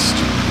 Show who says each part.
Speaker 1: next.